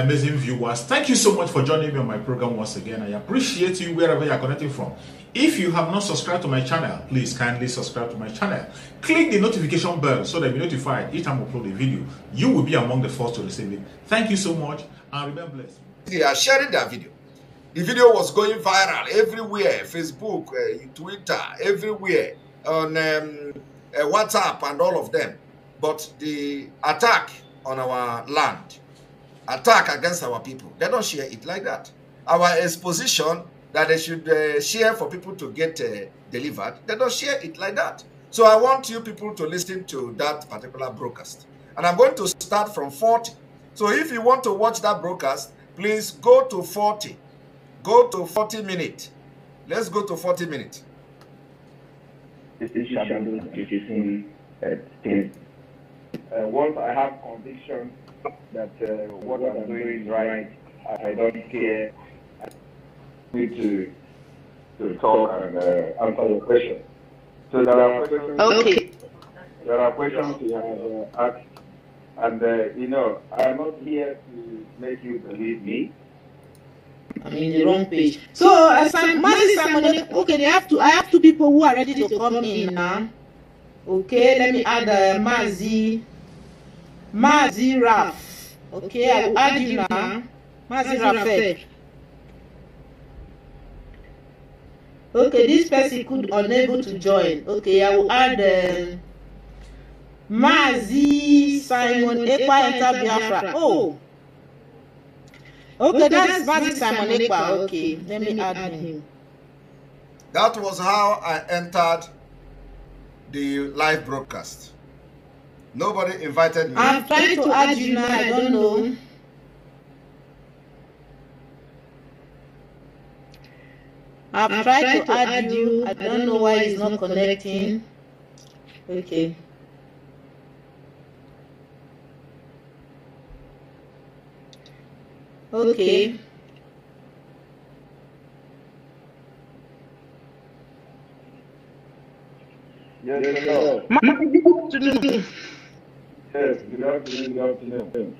amazing viewers. Thank you so much for joining me on my program once again. I appreciate you wherever you are connecting from. If you have not subscribed to my channel, please kindly subscribe to my channel. Click the notification bell so that you're notified each time I upload a video. You will be among the first to receive it. Thank you so much and remember blessed. They are sharing that video. The video was going viral everywhere Facebook, uh, Twitter, everywhere, on um, uh, WhatsApp, and all of them. But the attack on our land, attack against our people, they don't share it like that. Our exposition that they should uh, share for people to get uh, delivered, they don't share it like that. So I want you people to listen to that particular broadcast. And I'm going to start from 40. So if you want to watch that broadcast, please go to 40 Go to 40 minutes. Let's go to 40 minutes. This is shadow uh. Uh, once I have conviction that uh, what I'm doing is right, I don't care. I need to to talk and uh, answer your question. So there are questions. Okay. There are questions you have uh, asked, and uh, you know I'm not here to make you believe me. I'm in the wrong page. So, uh, Simon, Simon, okay, they have to. I have two people who are ready to come in now. Okay, let me add uh, Mazi, Mazi Raf. Okay, I will add you now. Mazi Rafet. Okay, this person could unable to join. Okay, I will add um, Mazi Simon Ekpa Enter Biafra. Oh. Okay, that's Mazi Simon Ekpa. Okay, let me add him. That was how I entered the live broadcast. Nobody invited me. I'm trying to add you now. I don't know. I've tried to add you. I don't know why it's not connecting. Okay. Okay. Yes, hello. Good afternoon. Yes, good afternoon, good afternoon.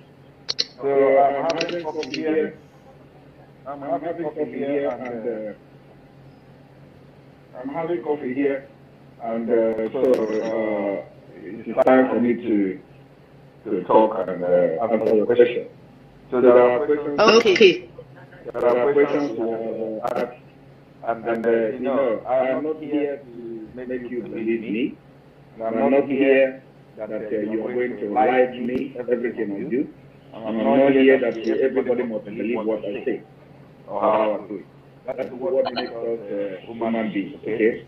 So I'm having coffee here. I'm having coffee here and uh, I'm having coffee here and uh, so uh, it's time for me to to talk and uh, answer your question. So there are questions. Okay. There are questions you have asked, and, and uh, you know, I am not here to make you believe me. And I'm not here that uh, you are going to like me everything I do. and I'm not here that uh, everybody must believe what I say or how I do it. That's what makes us uh, human beings, okay?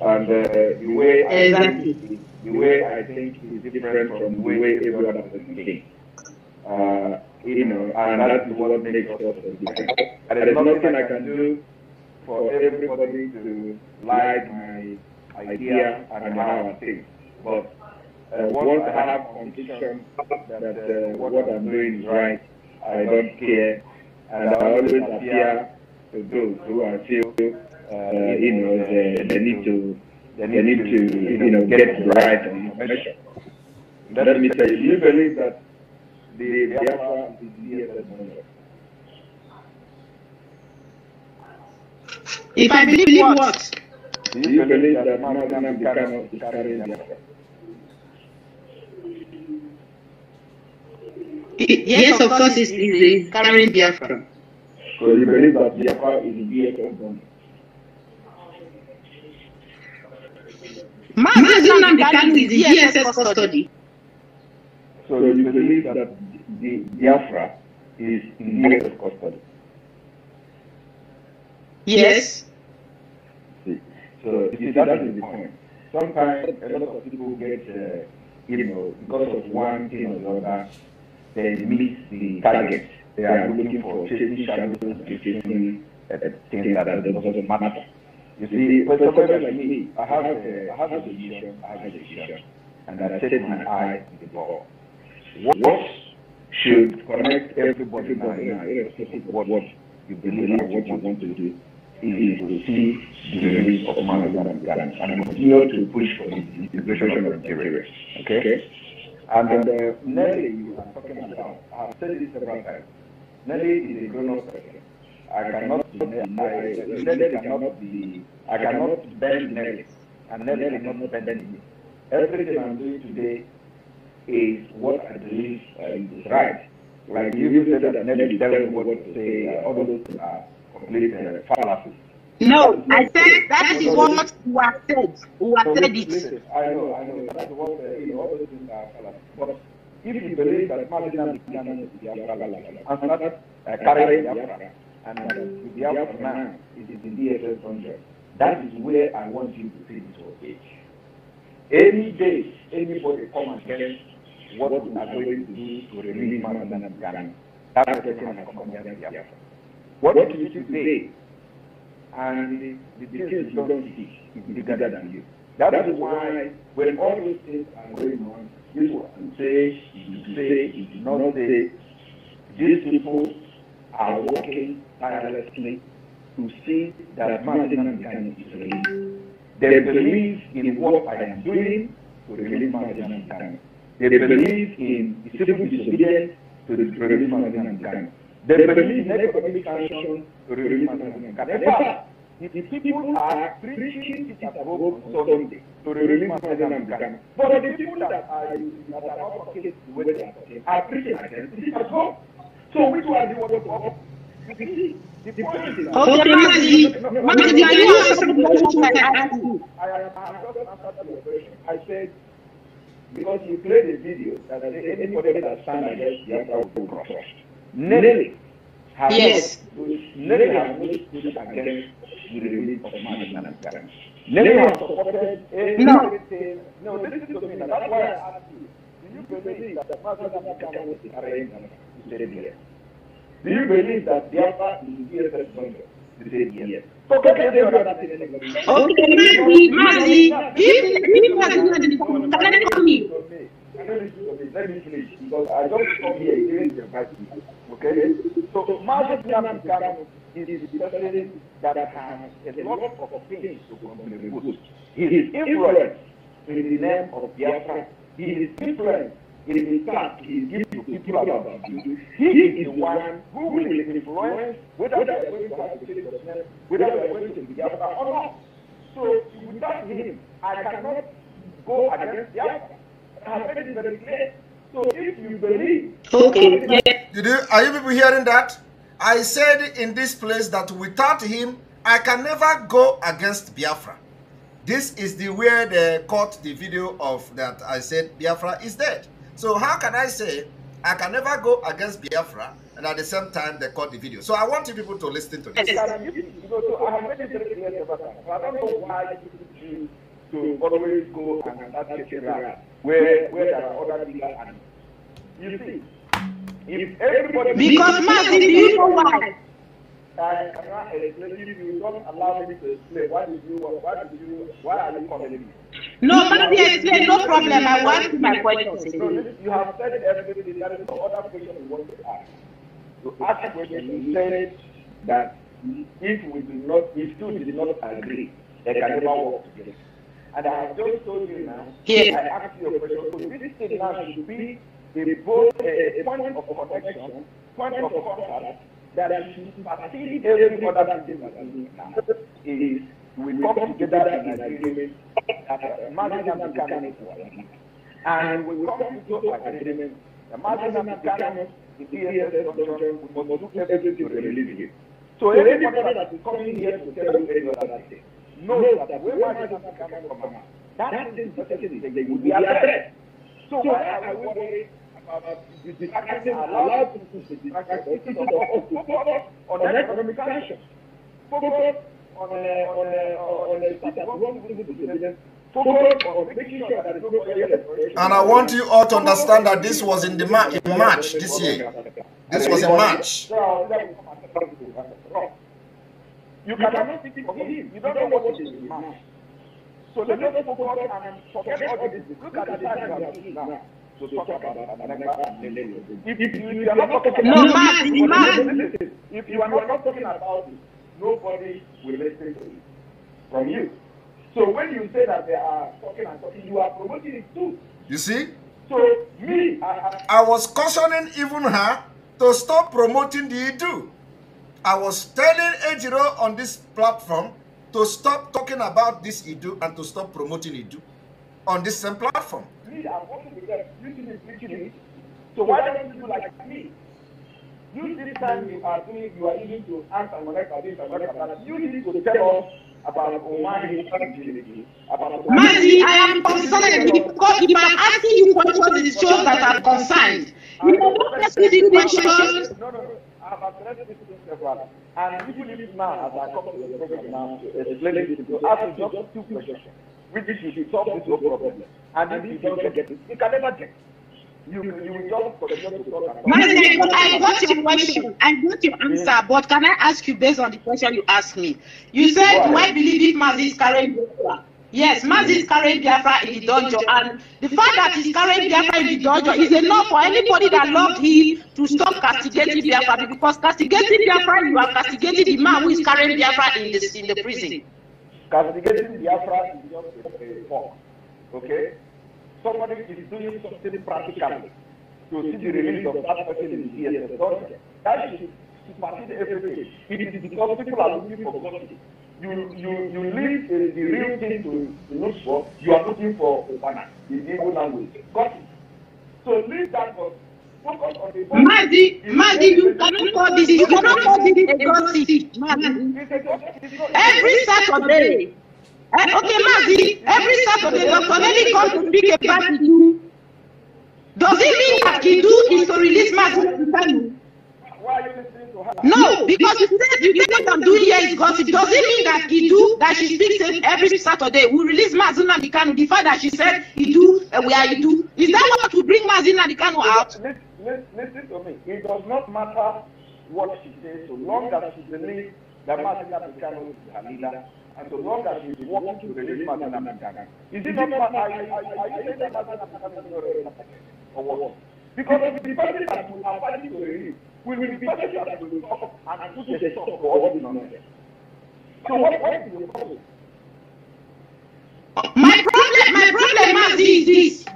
And uh, the way I think, the way I think is different from the way every other person thinks. Uh, you know, and that is what makes us different. And there is nothing I can do for everybody to like my idea and how I think. But uh, once I have conviction that uh, what I'm doing is right, I don't care, and I always appear to those who I feel, uh, you know, they, they need to, they need to, you know, get the right information. Let me tell you, you believe that the Biafra is the DSS? If I believe what? Do you believe that Nnamdi Kanu is carrying Biafra? Yes, of course, it's, it's carrying Biafra. So you believe that Biafra is the DSS monitor? Mazi Nnamdi Kanu is the DSS custody. So you believe that the Biafra is in DSS custody? Yes. See, so you see, that is the point. Sometimes a lot of people get, uh, you know, because of one thing or the other, they miss the target. They are looking for chasing shadows, chasing uh, things that doesn't matter. You see, for somebody like me, I have, a, I have a vision, I have a vision, and I set my eye on the ball. What should connect everybody now, irrespective of what you believe and what you want to do, is to see the release of Mazi Nnamdi Kanu and continue to push for the integration of Nigeria. Okay? And uh, Nelly, you are talking about, I've said this several times. Nelly is a grown-up person. I cannot deny, Nelly cannot be, I cannot bend Nelly, and Nelly cannot bend me. Everything I'm doing today is what I believe is right. Like you, you said that Nelly tells me what to say, all those are complete fallacies. No, I said that is what you have said. You have said it. I know, I know, that's what, uh, you know, all those things are fallacies. But if you believe that Nnamdi Kanu is Biafra and not uh, carrying Biafra, and uh, the Biafra man is in DSS 100, that is where I want you to see this page. Any day, anybody come and against what we are going to do to release Nnamdi Kanu, that's the thing I come against Biafra. What you see today, and the, the you don't see is bigger than you. That is why when all these things are going on, this one say, say, do not say, these people are working tirelessly to see that Nnamdi Kanu is released. They believe in what I am doing to release Nnamdi Kanu. They believe in the civil disobedience to release Nnamdi Kanu. They believe in economic sanction to release Nnamdi Kanu. Fact, the people are preaching it at home on Sunday to release Martin Buchanan. But the people that are that are not talking the way they are preaching against it at home. So which one do you want to go? The is Okay, Mazi. Mazi, are you answering the question I asked you? I am I have just answered your question. I said because you played a video that said anybody that stand against Biafra will be crushed. Nelly has Yes. Nelly has not stood against the release of Mazi Nnamdi Kanu. Nelly has supported everything. No, listen to me. now. That's why I asked you. Do you believe that Mazi Nnamdi Kanu is arranged and said yes? Do you believe that Biafra is DSS bundle? They said yes. So can you tell me that thing anybody? Okay, Mazi, Mazi, if if Mazi can So Martin Buchanan is the that has a lot of in the name of Biafra, his influence in the fact he gives people about. He is one who will influence whether we are. So without him, I cannot go against Biafra. I have made it very clear. So if you believe, Okay, yes. Did you, are you people hearing that? I said in this place that without him, I can never go against Biafra. This is the where they caught the video of that I said Biafra is dead. So how can I say I can never go against Biafra and at the same time they caught the video? So I want you people to listen to this. so I have made it very clear several. I don't know why people choose to always go and start chasing rats where, where there are other bigger animals. You see, if everybody... Because Mazi, do you know why? I cannot explain if you don't allow me to explain. Why did you, why did you, why are you calling me? No, explain, no problem. I you my questions you have said everything. There is no other question you want to ask. To ask a question, you said that if we do not, if two did not agree, they can never work together. And I have just told you now. Yes. I asked you a question. So this thing now should be a both a, a point of connection, point of contact that should facilitate every other thing that we now. Is we come together in agreement that Martin and one. And we come to an agreement that and Buchanan, the DSS function, we must do everything to release him. So anybody that is coming here to tell you any other thing, know that when Martin and Buchanan come out, that thing is they will be arrested. So why are we worried about the distraction allowed to the distraction instead of us to focus on economic sanction? Focus on a, on a, on a state that wants to do the Focus on making sure that there is no further exploration. And I want you all to understand that this was in the ma- in March this year. This was in March. You cannot speak for him. You don't know what is in. So let us focus and forget all this. Look at the time we have seen now. No. Listen, if you are not talking about it, nobody will listen to you from you. So when you say that they are talking and talking, you are promoting it too. You see? So me, I, I, I was cautioning even her to stop promoting the Idu. I was telling Ejiro on this platform to stop talking about this Idu and to stop promoting Idu on this same platform. Me, I'm working with them. You see me preaching it. So why don't you do like me? You this time you are doing, you are eating to ask and connect about this and connect about that. You need to tell us about Omani about Mazi, I am concerned because if I'm asking you questions, it shows that I'm concerned. You the. No, no, no. I've addressed this thing several. And even if now, as I come to the program now, to explain it, to ask you just two questions, which is to solve this whole problem. And if you don't get it, you can never get it. You, you will just continue to talk I got your question. I got your answer, but can I ask you based on the question you asked me? You said, do I believe if Mazi is carrying Biafra? Yes, Mazi is carrying Biafra in the dojo, and the fact that he's carrying Biafra in the dojo is enough for anybody that loved him to stop castigating Biafra because castigating Biafra, you are castigating the man who is carrying Biafra in the, in the prison. Castigating Biafra is just a form. Okay? Somebody is doing something practically to see the release of that person in the. Don't That should supersede everything. It is because people are looking for gossip. You you you leave uh, the real thing to to look for. You are looking for Obana in Igbo language. Gossip. So leave that for focus on the. Mazi, Mazi, you cannot call this, you cannot call this a gossip. Mazi. Every Saturday, eh, okay, Mazi, every Saturday, Dr. Nelly comes to speak about Kidu. Does it mean that Kidu is to release Mazi? Why are you listening to her? No, because you said you said what I'm doing here is gossip. Does it mean that Kidu, that she speaks in every Saturday, will release Mazuna Dikanu? The fact that she said Idu, uh, where Idu, is that what will bring Mazina Dikanu out? Listen, listen, listen to me. It does not matter what she says, so long as she believes that Martin Abikano is her leader, and so long as she is working to release Martin Abikano. Is it not matter? Are, are, are you saying that Martin Abikano is not released? Or what? Because the person that you are fighting to release will be the person that will talk and put stop to all nonsense. So what, what is the problem? My problem, my problem, Mazi, is this.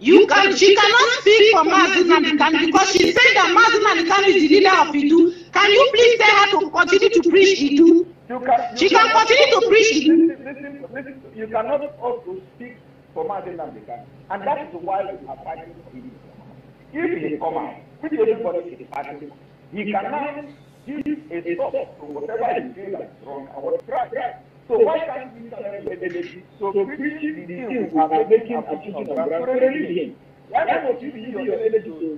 You can, she cannot speak for Dikanu because she said that Dikanu is the leader of Idu. Can you please tell her to continue to preach Idu? You can, She can continue to preach Idu. Listen, you cannot also speak for Nnamdi Kanu, and that is why we are fighting for him. If he come out, which is fighting, he cannot give a stop to whatever he feels like wrong and what's right. So why can't we tell everybody to preach the thing we are making a teaching on release him? Why not you be your energy to?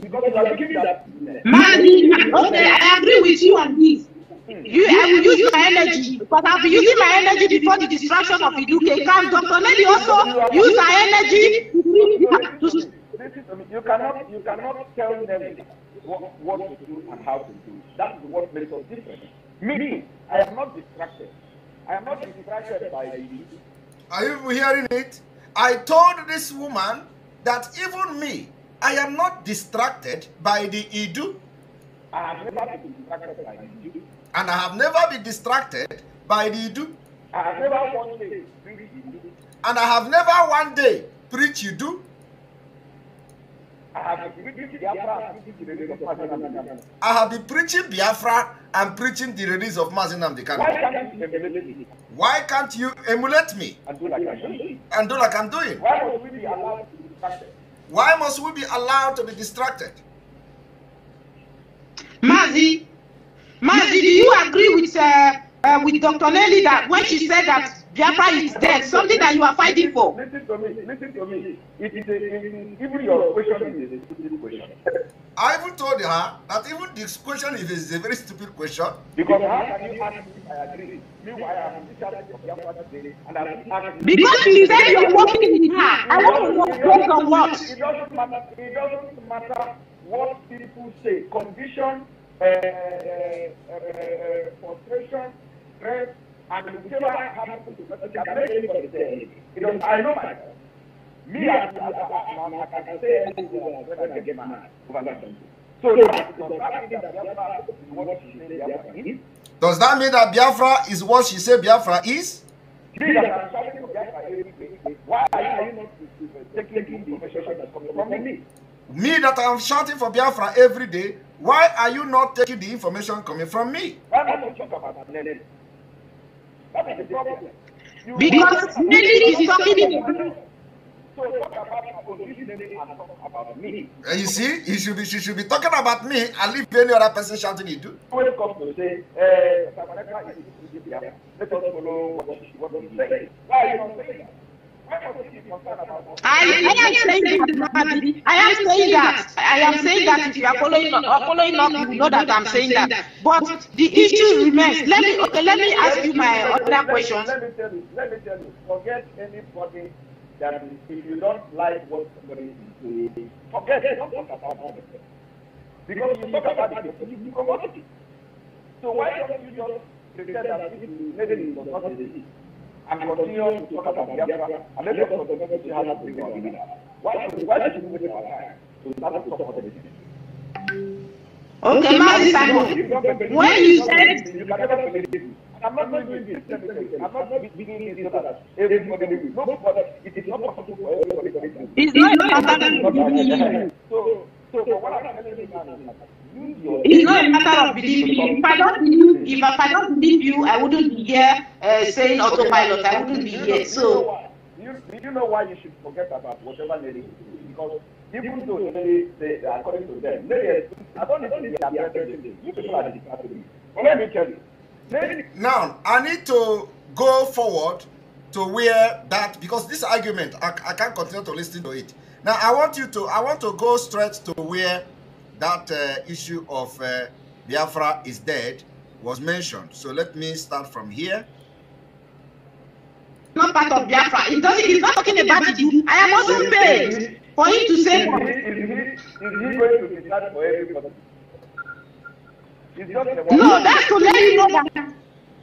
Because you are giving that. Mazi, okay, I agree with you on this. You, I will use my energy because I've been using my energy before the distraction of Iduke. Can Dr. Nelly also use her energy to to me. You cannot, you cannot tell them what, what to do and how to do. That is what makes us different. Me, I am not distracted. I am not distracted by the Are you hearing it? I told this woman that even me, I am not distracted by the Idu, I have never been distracted by the and I have never been distracted by the Idu, I have never one day preached the and I have never one day preach Idu. I have been preaching the Biafra and preaching the release of Mazin I have been preaching Biafra and preaching the release of Mazin Why Nnamdi Kanu. can't you emulate me Why can't you emulate me and do like I do? and do like I'm doing? Why must we be allowed to be distracted? Why must we be allowed to be distracted? Mazi, Mazi, do you agree with uh, uh, with Dr. Nelly that when she said that Biafra is dead, something that you are fighting for? Listen to me. Listen to me. It is a, even your question is a stupid question. I even told her that even this question is is a very stupid question Because how can you ask me if I agree? Meanwhile, I am in charge of Biafra today, and I am asking. Because you said you're working with her. I want to work on what? It doesn't matter. It doesn't matter what people say. Condition, uh, uh, uh, uh, frustration, stress, and whichever happens to person can make anybody say anything. Doesn't. I know myself. Me, I, I, I, I, I can say anything when I get mad over something. So that that that. Does that mean that Biafra is what she said Biafra is? That. Why are you not taking the information that's coming from me? Me that I'm shouting for Biafra every day, why are you not taking the information coming from me? Why not talk about Lenin? That is the problem. You Because Nelly is talking. So talk about position and talk about me. Uh, you see, he should be, she should be talking about me and leave any other person shouting he do. It comes to say, is Ethiopia, let us follow what she what he say. Why are you not saying that? I, I am saying that. I am saying that. I am saying that if you are following up, following up, you know that I'm saying that. But the issue remains. Let me okay. Let me ask you my other questions. Let me tell you, let me tell you, forget anybody that is, if you don't like what somebody is doing, forget don't talk about it. Because you talk about it, you it. So why don't you just pretend that it was not the and continue to talk about Biafra and let us continue to see how to bring our leader. Why should, why should we waste our time to start to talk about everything? Okay, Mazi Simon. When you said you can never finish it. I'm not doing this. I'm not beginning this so that everybody will. Nobody, it is not possible for everybody to do. it's not you. So, so for what I'm telling you now is It's not a matter of believing you. If I don't believe, if I don't believe you, I wouldn't be here uh, saying autopilot. I wouldn't be here. So. Do you, know why you should forget about whatever lady is? Because even though they, they, according to them, lady, I don't if they are better You people are distracted. But let me tell you, Now, I need to go forward to where that because this argument I, I can't continue to listen to it. Now, I want you to I want to go straight to where that uh, issue of uh, Biafra is dead was mentioned. So let me start from here. not part of Biafra. It doesn't, he's not talking about it. I am also paid for him to is he, say, is he, is he going to decide for everybody? It's just a one. no, that's to let you know that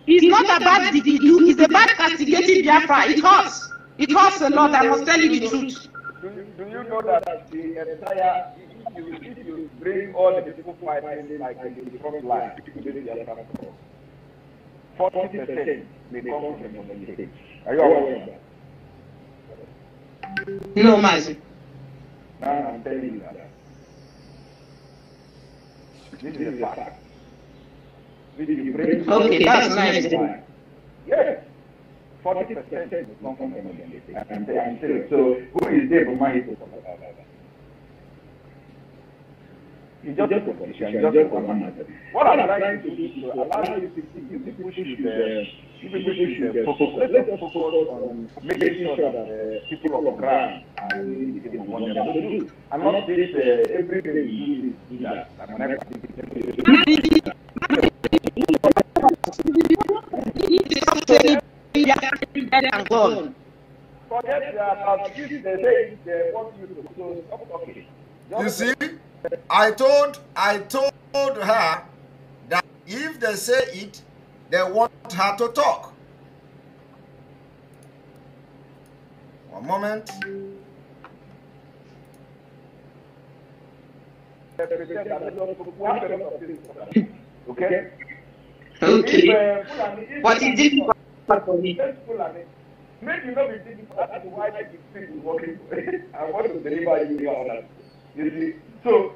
it's not about the Idu, it's about castigating Biafra. It hurts. It hurts a lot, I must tell you the truth. Do, do you know that the entire, if you, if you bring all the people fighting like the front line, to this Biafra cause, 40% may come from the state. Are you aware of that? No, Mazi. Now I'm telling you that. This is a fact. If you bring Okay, that's nice. Yes. Forty percent will come from they are still, so who is there for money to that? It's just a position, it's just a one. What I'm trying to do is to allow you to see, you people should, uh, you people should focus, let us focus on making sure that uh, people on the ground are doing the thing we want to do. Not this, uh, every day we do this, do that. And whenever And gone. Forget about this, they say they you. You see, I told I told her that if they say it, they want her to talk. One moment. Okay? Okay. But it's difficult for me. Maybe not be difficult, that's why the thing is working. I want to deliver you your orders. You see? So,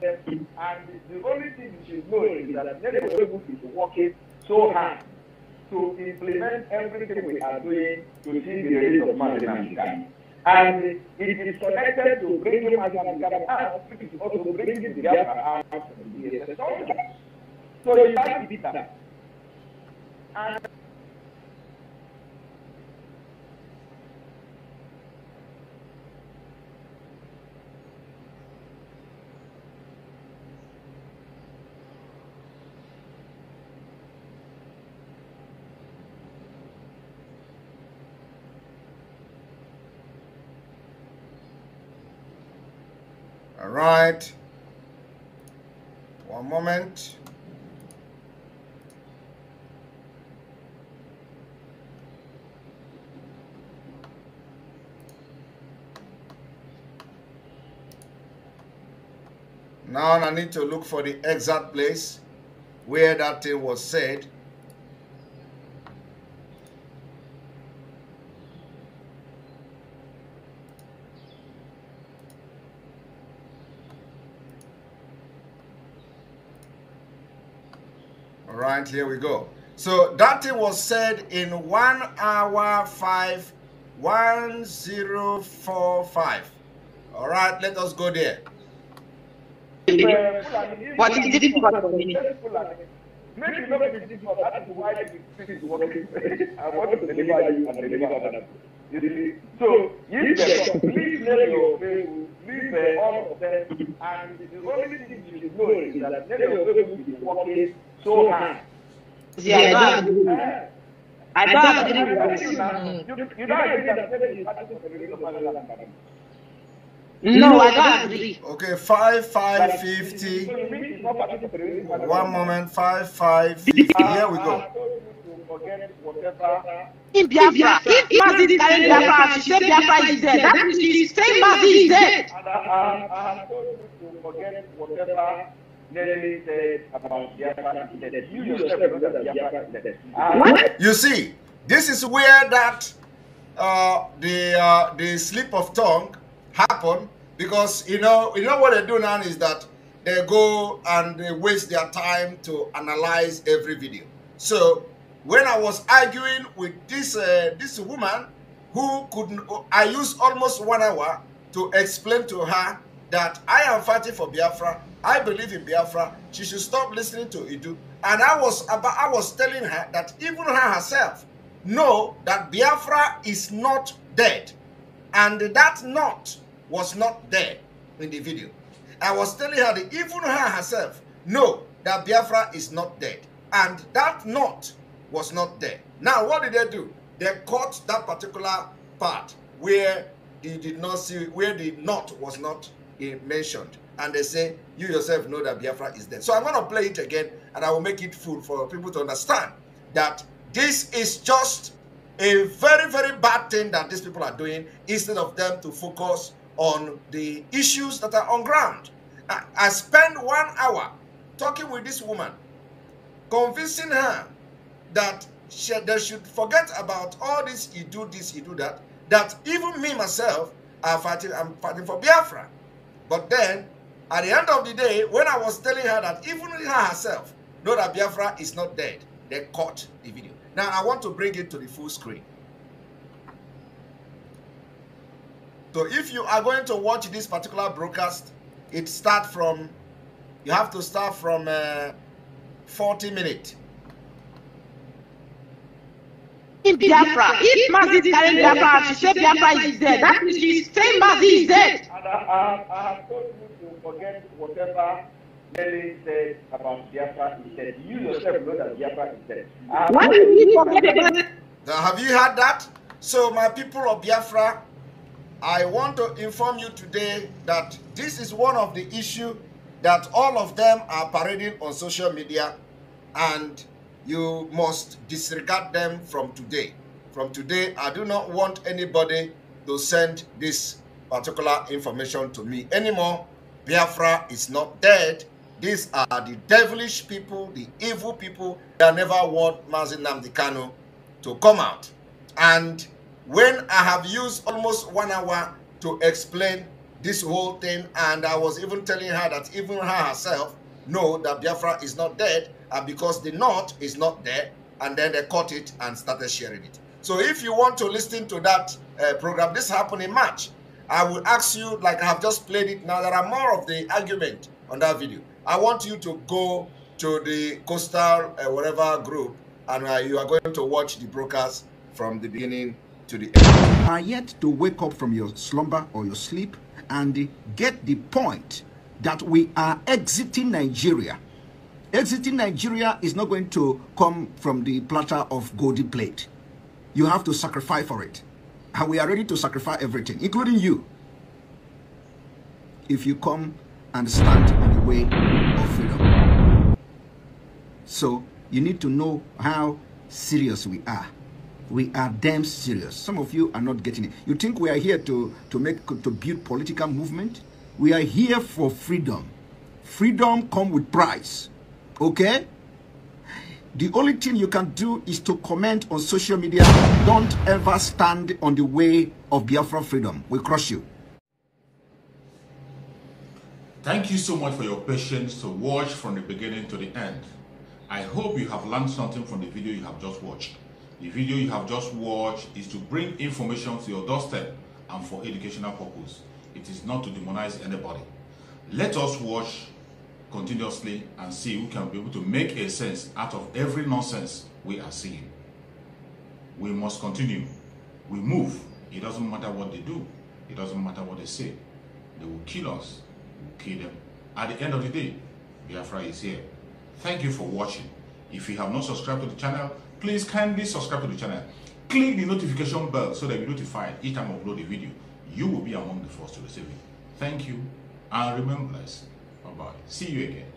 them, and the only thing you should know is that Facebook is working so hard to implement everything we are doing to see the release of Madina And it is connected to bringing Madina out, which is also bringing the Biafra out from the DSS. So you can't beat that. And All right. One moment. Now I need to look for the exact place where that thing was said. All here we go. So that thing was said in one hour five, one zero four five. All right, let us go there. What is the difficult for me? Maybe you know maybe that is why this is working. I want to deliver you and deliver others. So, if please name your uh, all of them, and the only thing you should know is that name your Facebook is working so hard. Yeah, I don't agree. Uh, I don't agree you, don't agree that Facebook is working for the reason why you are not No, I don't agree. Okay, five five fifty. So you mean it's not participating for the reason why you are One moment, five five fifty. Here we go. In Biafra, if Mazi is carrying Biafra, she said Biafra is dead. That means she's saying Mazi is dead. And I, I, I have told you to forget whatever Nelly said about Biafra. He you yourself know that Biafra is. What? You see, this is where that uh, the uh, the slip of tongue happened because you know you know what they do now is that they go and they waste their time to analyze every video. So when I was arguing with this uh, this woman who couldn't, I used almost one hour to explain to her that I am fighting for Biafra. I believe in Biafra. She should stop listening to Idu. And I was about, I was telling her that even her herself know that Biafra is not dead, and that knot was not there in the video. I was telling her that even her herself know that Biafra is not dead, and that knot was not there. Now, what did they do? They cut that particular part where he did not see, where the knot was not eh, mentioned. And they say, you yourself know that Biafra is dead. So I'm going to play it again and I will make it full for people to understand that this is just a very, very bad thing that these people are doing instead of them to focus on the issues that are on ground. I, I spent one hour talking with this woman, convincing her that she, they should forget about all this, you do this, you do that, that even me myself, I'm fighting, I'm fighting for Biafra. But then, at the end of the day, when I was telling her that even her herself know that Biafra is not dead, they caught the video. Now, I want to bring it to the full screen. So if you are going to watch this particular broadcast, it start from, you have to start from uh, 40 minutes. In Biafra, if Mazi is carrying Biafra, she said Biafra is dead. That means she's saying Mazi is dead. And I, I, I have told you to forget whatever Nelly said about Biafra. He said, you yourself know that Biafra is dead. Have Why told did you forget about it? Have you heard that? So, my people of Biafra, I want to inform you today that this is one of the issue that all of them are parading on social media and you must disregard them from today. From today, I do not want anybody to send this particular information to me anymore. Biafra is not dead. These are the devilish people, the evil people that never want Mazi Nnamdi Kanu to come out. And when I have used almost one hour to explain this whole thing, and I was even telling her that even her herself know that Biafra is not dead, and because the knot is not there, and then they caught it and started sharing it. So if you want to listen to that uh, program, this happened in March. I will ask you, like I have just played it now, there are more of the argument on that video. I want you to go to the coastal uh, whatever group and uh, you are going to watch the broadcast from the beginning to the end. are yet to wake up from your slumber or your sleep and get the point that we are exiting Nigeria. Exiting Nigeria is not going to come from the platter of golden plate. You have to sacrifice for it. And we are ready to sacrifice everything, including you. If you come and stand on the way of freedom. So you need to know how serious we are. We are damn serious. Some of you are not getting it. You think we are here to, to make to build political movement? We are here for freedom. Freedom come with price. Okay? The only thing you can do is to comment on social media. Don't ever stand on the way of Biafra freedom. We crush you. Thank you so much for your patience to watch from the beginning to the end. I hope you have learned something from the video you have just watched. The video you have just watched is to bring information to your doorstep and for educational purpose. It is not to demonize anybody. Let us watch continuously and see who can be able to make a sense out of every nonsense we are seeing. We must continue. We move. It doesn't matter what they do. It doesn't matter what they say. They will kill us. We will kill them. At the end of the day, Biafra is here. Thank you for watching. If you have not subscribed to the channel, please kindly subscribe to the channel. Click the notification bell so that you're notified each time I upload a video. You will be among the first to receive it. Thank you and remain blessed. Bye-bye. See you again.